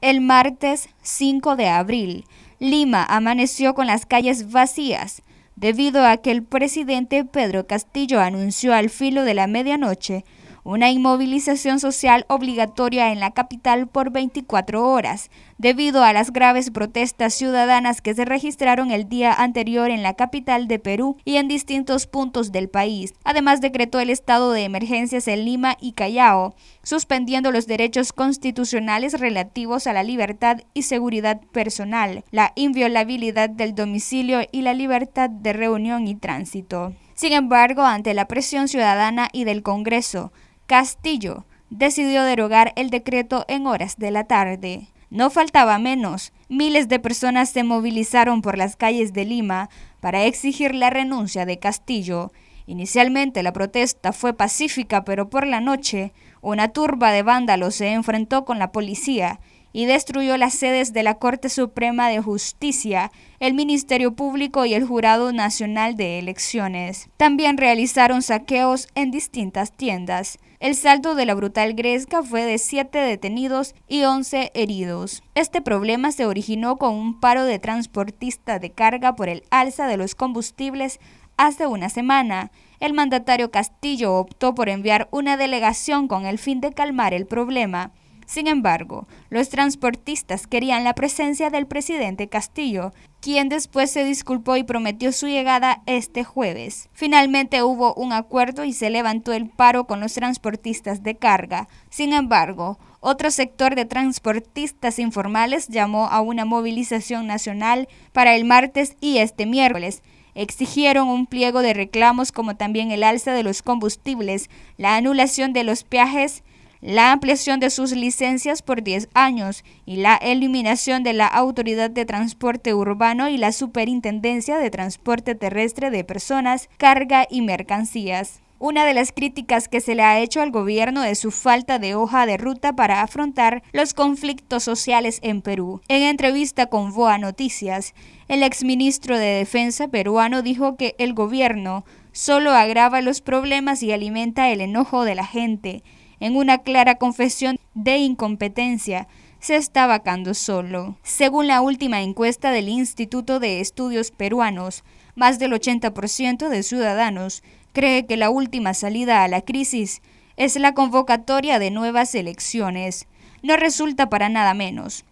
El martes 5 de abril, Lima amaneció con las calles vacías, debido a que el presidente Pedro Castillo anunció al filo de la medianoche una inmovilización social obligatoria en la capital por 24 horas, debido a las graves protestas ciudadanas que se registraron el día anterior en la capital de Perú y en distintos puntos del país. Además, decretó el estado de emergencias en Lima y Callao, suspendiendo los derechos constitucionales relativos a la libertad y seguridad personal, la inviolabilidad del domicilio y la libertad de reunión y tránsito. Sin embargo, ante la presión ciudadana y del Congreso, Castillo decidió derogar el decreto en horas de la tarde. No faltaba menos. Miles de personas se movilizaron por las calles de Lima para exigir la renuncia de Castillo. Inicialmente la protesta fue pacífica, pero por la noche una turba de vándalos se enfrentó con la policía y destruyó las sedes de la Corte Suprema de Justicia, el Ministerio Público y el Jurado Nacional de Elecciones. También realizaron saqueos en distintas tiendas. El saldo de la brutal gresca fue de 7 detenidos y 11 heridos. Este problema se originó con un paro de transportistas de carga por el alza de los combustibles hace una semana. El mandatario Castillo optó por enviar una delegación con el fin de calmar el problema. Sin embargo, los transportistas querían la presencia del presidente Castillo, quien después se disculpó y prometió su llegada este jueves. Finalmente hubo un acuerdo y se levantó el paro con los transportistas de carga. Sin embargo, otro sector de transportistas informales llamó a una movilización nacional para el martes y este miércoles. Exigieron un pliego de reclamos como también el alza de los combustibles, la anulación de los peajes, la ampliación de sus licencias por 10 años y la eliminación de la Autoridad de Transporte Urbano y la Superintendencia de Transporte Terrestre de Personas, Carga y Mercancías. Una de las críticas que se le ha hecho al gobierno es su falta de hoja de ruta para afrontar los conflictos sociales en Perú. En entrevista con VOA Noticias, el exministro de Defensa peruano dijo que el gobierno solo agrava los problemas y alimenta el enojo de la gente en una clara confesión de incompetencia, se está vacando solo. Según la última encuesta del Instituto de Estudios Peruanos, más del 80% de ciudadanos cree que la última salida a la crisis es la convocatoria de nuevas elecciones. No resulta para nada menos.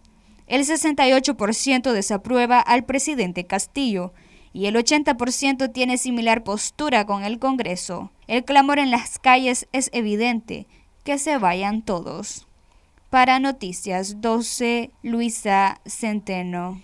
El 68% desaprueba al presidente Castillo y el 80% tiene similar postura con el Congreso. El clamor en las calles es evidente que se vayan todos. Para Noticias 12, Luisa Centeno.